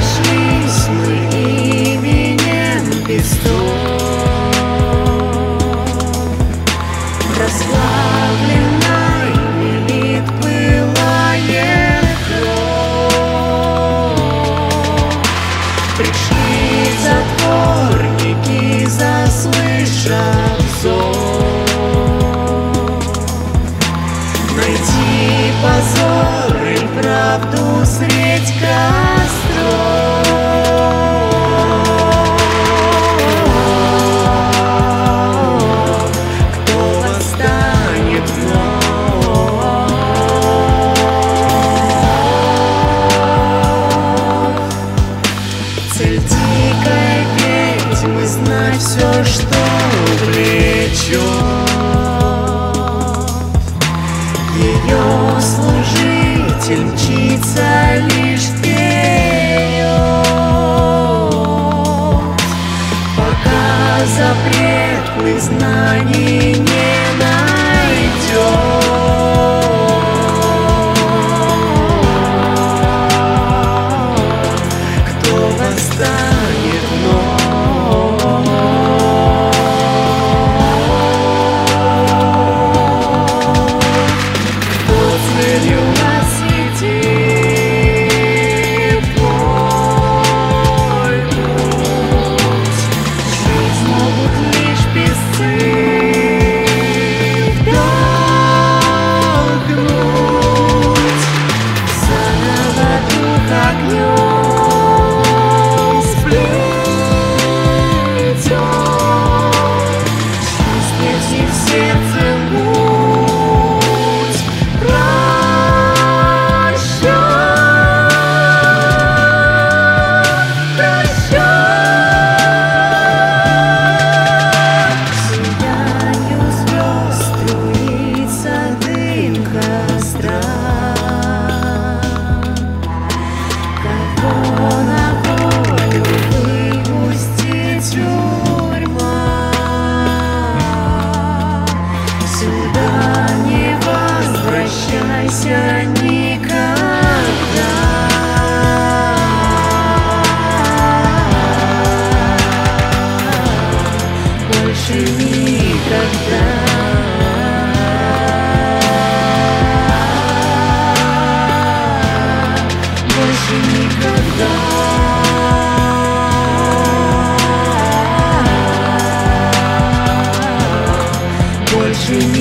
обошлись мы именем пестух. Служитель мчится лишь вперед Пока запретных знаний sim больше никогда. Больше никогда.